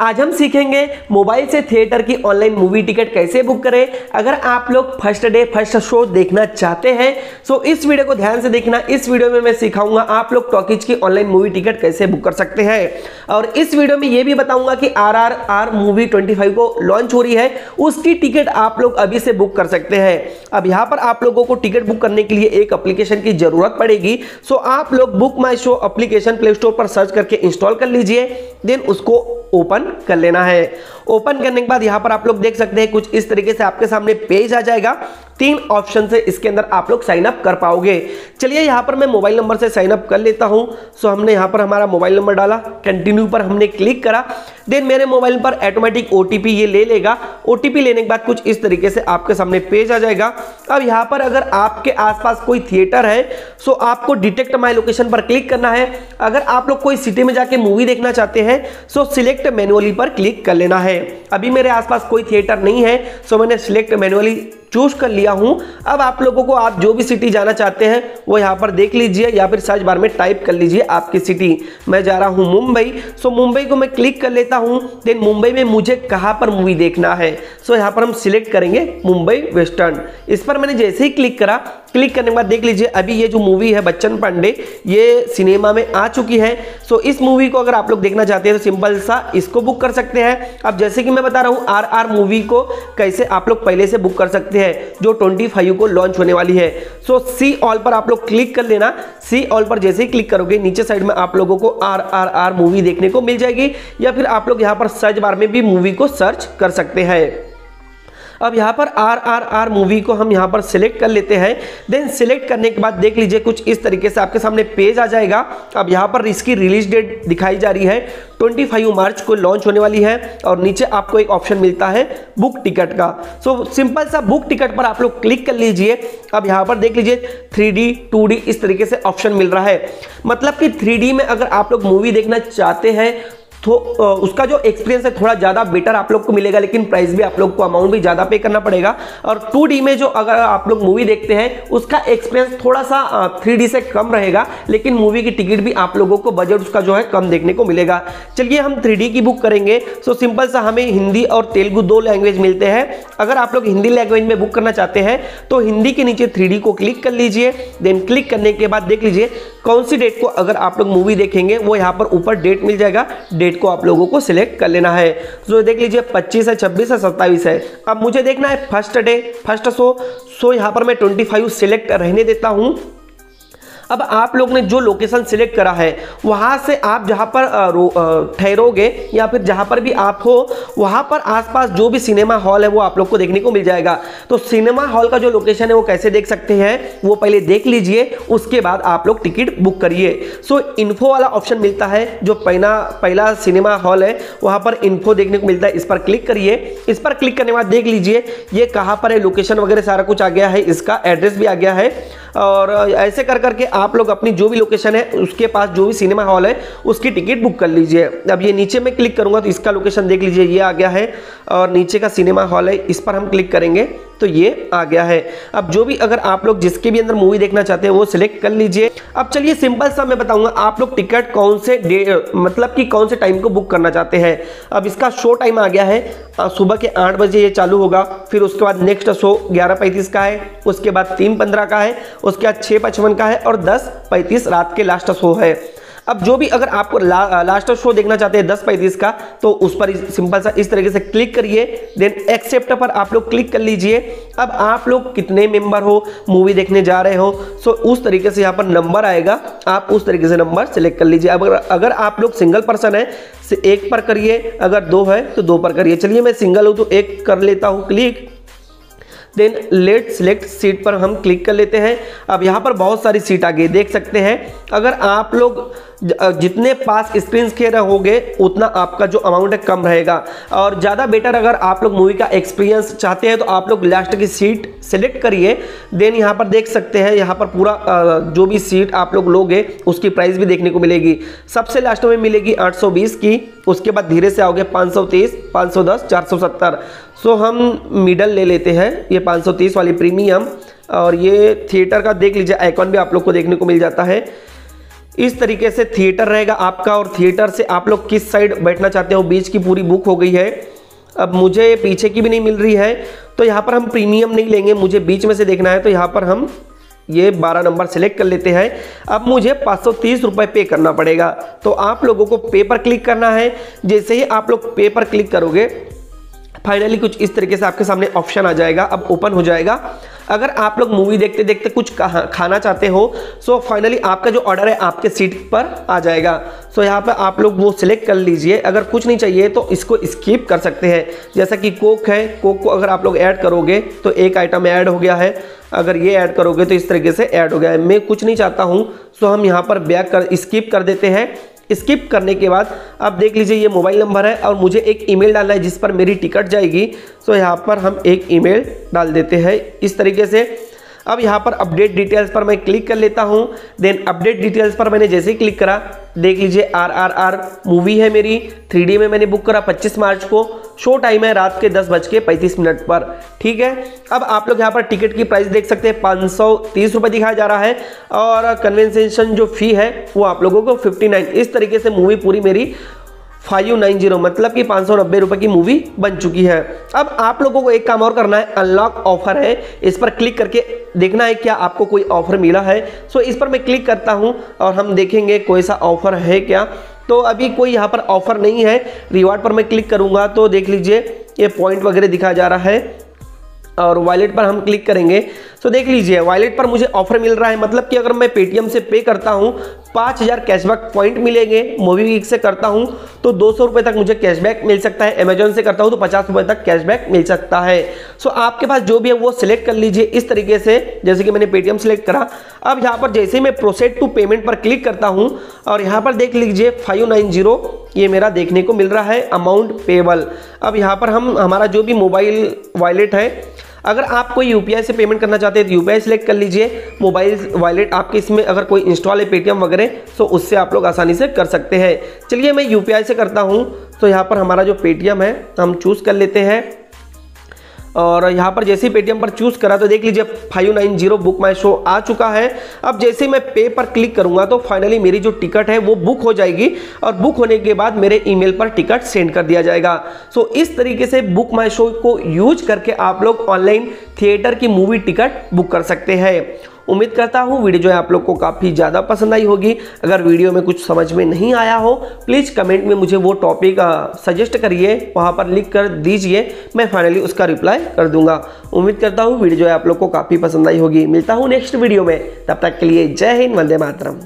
आज हम सीखेंगे मोबाइल से थिएटर की ऑनलाइन मूवी टिकट कैसे बुक करें। अगर आप लोग फ़र्स्ट डे, फ़र्स्ट शो देखना चाहते हैं तो इस वीडियो को ध्यान से देखना। इस वीडियो में मैं सिखाऊँगा आप लोग टॉकीज की ऑनलाइन मूवी टिकट कैसे बुक कर सकते हैं। और इस वीडियो में यह भी बताऊँगा कि आर आर आर मूवी 25 को लॉन्च हो रही है। उसकी टिकट आप लोग अभी से बुक कर सकते हैं। अब यहाँ पर आप लोगों को टिकट बुक करने के लिए एक अप्लीकेशन की ज़रूरत पड़ेगी। सो आप लोग book my show application play store पर सर्च करके इंस्टॉल कर लीजिए। देन उसको ओपन कर लेना है। ओपन करने के बाद यहाँ पर आप लोग देख सकते हैं कुछ इस तरीके से आपके सामने पेज आ जाएगा। तीन ऑप्शन से इसके अंदर आप लोग साइन अप कर पाओगे। चलिए यहाँ पर मैं मोबाइल नंबर से साइन अप कर लेता हूँ। सो हमने यहाँ पर हमारा मोबाइल नंबर डाला। कंटिन्यू पर हमने क्लिक करा। देन मेरे मोबाइल पर ऑटोमेटिक ओटीपी ये ले लेगा। ओटीपी लेने के बाद कुछ इस तरीके से आपके सामने पेज आ जाएगा। अब यहाँ पर अगर आपके आसपास कोई थिएटर है सो आपको डिटेक्ट माई लोकेशन पर क्लिक करना है। अगर आप लोग कोई सिटी में जाके मूवी देखना चाहते हैं सो सिलेक्ट मैनुअली पर क्लिक कर लेना है। अभी मेरे आसपास कोई थिएटर नहीं है सो मैंने सिलेक्ट मैनुअली चूज़ कर लिया हूँ। अब आप लोगों को आप जो भी सिटी जाना चाहते हैं, वो यहाँ पर देख लीजिए या फिर सर्च बार में टाइप कर लीजिए आपकी सिटी मैं जा रहा हूँ मुंबई। सो मुंबई को मैं क्लिक कर लेता हूँ। देन मुंबई में मुझे कहाँ पर मूवी देखना है? सो यहाँ पर हम सिलेक्ट करेंगे मुंबई वेस्टर्न इस पर मैंने जैसे ही क्लिक करा क्लिक करने के बाद देख लीजिए, अभी ये जो मूवी है बच्चन पांडे, ये सिनेमा में आ चुकी है। सो इस मूवी को अगर आप लोग देखना चाहते हैं तो सिंपल सा इसको बुक कर सकते हैं। अब जैसे कि मैं बता रहा हूँ आर आर मूवी को कैसे आप लोग पहले से बुक कर सकते हैं। जो 25 को लॉन्च होने वाली है। सो सी ऑल पर आप लोग क्लिक कर लेना। सी ऑल पर जैसे ही क्लिक करोगे, नीचे साइड में आप लोगों को आर आर आर मूवी देखने को मिल जाएगी, या फिर आप लोग यहाँ पर सर्च बार में भी मूवी को सर्च कर सकते हैं। अब यहाँ पर आर आर आर मूवी को हम यहाँ पर सिलेक्ट कर लेते हैं। देन सिलेक्ट करने के बाद देख लीजिए कुछ इस तरीके से आपके सामने पेज आ जाएगा। अब यहाँ पर इसकी रिलीज़ डेट दिखाई जा रही है। 25 मार्च को लॉन्च होने वाली है और नीचे आपको एक ऑप्शन मिलता है बुक टिकट का। सो so, सिंपल सा बुक टिकट पर आप लोग क्लिक कर लीजिए। अब यहाँ पर देख लीजिए 3D 2D इस तरीके से ऑप्शन मिल रहा है। मतलब कि 3D में अगर आप लोग मूवी देखना चाहते हैं तो उसका जो एक्सपीरियंस है थोड़ा ज़्यादा बेटर आप लोग को मिलेगा, लेकिन प्राइस भी आप लोग को अमाउंट भी ज़्यादा पे करना पड़ेगा। और 2D में जो अगर आप लोग मूवी देखते हैं, उसका एक्सपीरियंस थोड़ा सा 3D से कम रहेगा, लेकिन मूवी की टिकट भी आप लोगों को बजट उसका जो है कम देखने को मिलेगा। चलिए हम थ्री की बुक करेंगे। सो सिंपल सा हमें हिंदी और तेलुगु दो लैंग्वेज मिलते हैं। अगर आप लोग हिंदी लैंग्वेज में बुक करना चाहते हैं तो हिंदी के नीचे थ्री को क्लिक कर लीजिए देन क्लिक करने के बाद देख लीजिए कौन सी डेट को अगर आप लोग मूवी देखेंगे, वो यहाँ पर ऊपर डेट मिल जाएगा। डेट को आप लोगों को सिलेक्ट कर लेना है। तो देख लीजिए 25 है 26 है 27 है। अब मुझे देखना है first day first show so यहाँ पर मैं 25 सिलेक्ट रहने देता हूँ। अब आप लोग ने जो लोकेशन सिलेक्ट करा है, वहाँ से आप जहाँ पर ठहरोगे या फिर जहाँ पर भी आप हो, वहाँ पर आसपास जो भी सिनेमा हॉल है, वो आप लोग को देखने को मिल जाएगा। तो सिनेमा हॉल का जो लोकेशन है, वो कैसे देख सकते हैं, वो पहले देख लीजिए, उसके बाद आप लोग टिकट बुक करिए। सो इन्फो वाला ऑप्शन मिलता है, जो पहला पहला सिनेमा हॉल है, वहाँ पर इन्फो देखने को मिलता है, इस पर क्लिक करिए। इस पर क्लिक करने के बाद देख लीजिए, ये कहाँ पर है लोकेशन वगैरह सारा कुछ आ गया है, इसका एड्रेस भी आ गया है। और ऐसे कर करके आप लोग अपनी जो भी लोकेशन है, उसके पास जो भी सिनेमा हॉल है, उसकी टिकट बुक कर लीजिए। अब ये नीचे में क्लिक करूँगा तो इसका लोकेशन देख लीजिए, ये आ गया है और नीचे का सिनेमा हॉल है, इस पर हम क्लिक करेंगे। तो ये आ गया है। अब जो भी अगर आप लोग जिसके भी अंदर मूवी देखना चाहते हैं, वो सिलेक्ट कर लीजिए। अब चलिए सिंपल सा मैं बताऊँगा, आप लोग टिकट कौन से मतलब कि कौन से टाइम को बुक करना चाहते हैं? अब इसका शो टाइम आ गया है सुबह के आठ बजे ये चालू होगा, फिर उसके बाद नेक्स्ट शो ग्यारह पैंतीस का है, उसके बाद तीन पंद्रह का है, उसके बाद छः पचपन का है और दस पैंतीस रात के लास्ट शो है। अब जो भी अगर आपको ला, लास्ट शो देखना चाहते हैं दस पैंतीस का तो उस पर सिंपल सा इस तरीके से क्लिक करिए देन एक्सेप्ट पर आप लोग क्लिक कर लीजिए। अब आप लोग कितने मेंबर हो मूवी देखने जा रहे हो सो उस तरीके से यहाँ पर नंबर आएगा। आप उस तरीके से नंबर सेलेक्ट कर लीजिए। अगर अगर आप लोग सिंगल पर्सन है से एक पर करिए अगर दो है तो दो पर करिए। चलिए मैं सिंगल हूँ तो एक कर लेता हूँ click then let select seat पर हम क्लिक कर लेते हैं। अब यहाँ पर बहुत सारी सीट आ गई देख सकते हैं। अगर आप लोग जितने पास स्क्रीन के रहोगे उतना आपका जो अमाउंट है कम रहेगा। और ज़्यादा बेटर अगर आप लोग मूवी का एक्सपीरियंस चाहते हैं तो आप लोग लास्ट की सीट सेलेक्ट करिए। देन यहाँ पर देख सकते हैं यहाँ पर पूरा जो भी सीट आप लोग लोगे उसकी प्राइस भी देखने को मिलेगी। सबसे लास्ट में मिलेगी 820 की उसके बाद धीरे से आओगे 530, 510, 470 सो हम मिडल ले लेते हैं ये 530 वाली प्रीमियम और ये थिएटर का देख लीजिए आइकॉन भी आप लोग को देखने को मिल जाता है। इस तरीके से थिएटर रहेगा आपका और थिएटर से आप लोग किस साइड बैठना चाहते हो? बीच की पूरी बुक हो गई है। अब मुझे पीछे की भी नहीं मिल रही है तो यहाँ पर हम प्रीमियम नहीं लेंगे। मुझे बीच में से देखना है तो यहाँ पर हम ये 12 नंबर सेलेक्ट कर लेते हैं। अब मुझे पाँच सौ पे करना पड़ेगा। तो आप लोगों को पे पर क्लिक करना है। जैसे ही आप लोग पे पर क्लिक करोगे फाइनली कुछ इस तरीके से आपके सामने ऑप्शन आ जाएगा। अब ओपन हो जाएगा। अगर आप लोग मूवी देखते देखते कुछ खाना चाहते हो सो फाइनली आपका जो ऑर्डर है आपके सीट पर आ जाएगा। सो यहाँ पर आप लोग वो सिलेक्ट कर लीजिए। अगर कुछ नहीं चाहिए तो इसको स्किप कर सकते हैं। जैसा कि कोक है कोक को अगर आप लोग ऐड करोगे तो एक आइटम ऐड हो गया है। अगर ये ऐड करोगे तो इस तरीके से ऐड हो गया है। मैं कुछ नहीं चाहता हूँ सो हम यहाँ पर बैक कर स्किप कर देते हैं। स्किप करने के बाद आप देख लीजिए ये मोबाइल नंबर है और मुझे एक ईमेल डालना है जिस पर मेरी टिकट जाएगी। सो यहाँ पर हम एक ईमेल डाल देते हैं इस तरीके से। अब यहाँ पर अपडेट डिटेल्स पर मैं क्लिक कर लेता हूँ। देन अपडेट डिटेल्स पर मैंने जैसे ही क्लिक करा, देख लीजिए आर आर आर मूवी है मेरी, थ्री में मैंने बुक करा 25 मार्च को। शो टाइम है रात के दस बज के पैंतीस मिनट पर, ठीक है? अब आप लोग यहाँ पर टिकट की प्राइस देख सकते हैं, पाँच सौ तीस रुपये दिखाया जा रहा है और कन्वेंसेशन जो फ़ी है वो आप लोगों को फिफ्टी नाइन, इस तरीके से मूवी पूरी मेरी फाइव नाइन ज़ीरो मतलब कि पाँच सौ नब्बे रुपये की मूवी बन चुकी है। अब आप लोगों को एक काम और करना है, अनलॉक ऑफ़र है, इस पर क्लिक करके देखना है क्या आपको कोई ऑफ़र मिला है। सो इस पर मैं क्लिक करता हूँ और हम देखेंगे कोई सा ऑफ़र है क्या। तो अभी कोई यहाँ पर ऑफ़र नहीं है। रिवार्ड पर मैं क्लिक करूँगा तो देख लीजिए, ये पॉइंट वगैरह दिखा जा रहा है। और वॉलेट पर हम क्लिक करेंगे। तो देख लीजिए वॉलेट पर मुझे ऑफ़र मिल रहा है। मतलब कि अगर मैं पेटीएम से पे करता हूँ, पाँच हज़ार कैशबैक पॉइंट मिलेंगे। मोबी वीक से करता हूँ तो दो सौ रुपये तक मुझे कैशबैक मिल सकता है। अमेजोन से करता हूँ तो पचास रुपये तक कैशबैक मिल सकता है। सो आपके पास जो भी है, वो सिलेक्ट कर लीजिए इस तरीके से। जैसे कि मैंने पेटीएम सेलेक्ट करा। अब यहाँ पर जैसे ही मैं प्रोसेड टू पेमेंट पर क्लिक करता हूँ और यहाँ पर देख लीजिए फाइव नाइन ज़ीरो ये मेरा देखने को मिल रहा है अमाउंट पेबल अब यहाँ पर हम, हमारा जो भी मोबाइल वॉलेट है, अगर आप कोई यूपीआई से पेमेंट करना चाहते हैं तो यूपीआई सेलेक्ट कर लीजिए। मोबाइल वॉलेट आपके इसमें अगर कोई इंस्टॉल है पेटीएम वगैरह तो उससे आप लोग आसानी से कर सकते हैं। चलिए मैं यूपीआई से करता हूँ। तो यहाँ पर हमारा जो पेटीएम है, हम चूज़ कर लेते हैं। और यहाँ पर जैसे ही पेटीएम पर चूज़ करा तो देख लीजिए five nine zero book my show आ चुका है। अब जैसे ही मैं पे पर क्लिक करूँगा तो फाइनली मेरी जो टिकट है, वो बुक हो जाएगी और बुक होने के बाद मेरे ईमेल पर टिकट सेंड कर दिया जाएगा। सो इस तरीके से बुक माई शो को यूज़ करके आप लोग ऑनलाइन थिएटर की मूवी टिकट बुक कर सकते हैं। उम्मीद करता हूँ वीडियो जो है आप लोग को काफ़ी ज़्यादा पसंद आई होगी। अगर वीडियो में कुछ समझ में नहीं आया हो प्लीज़ कमेंट में मुझे वो टॉपिक सजेस्ट करिए, वहाँ पर लिख कर दीजिए, मैं फाइनली उसका रिप्लाई कर दूँगा। उम्मीद करता हूँ वीडियो जो है आप लोग को काफ़ी पसंद आई होगी। मिलता हूँ नेक्स्ट वीडियो में, तब तक के लिए जय हिंद, वंदे मातरम।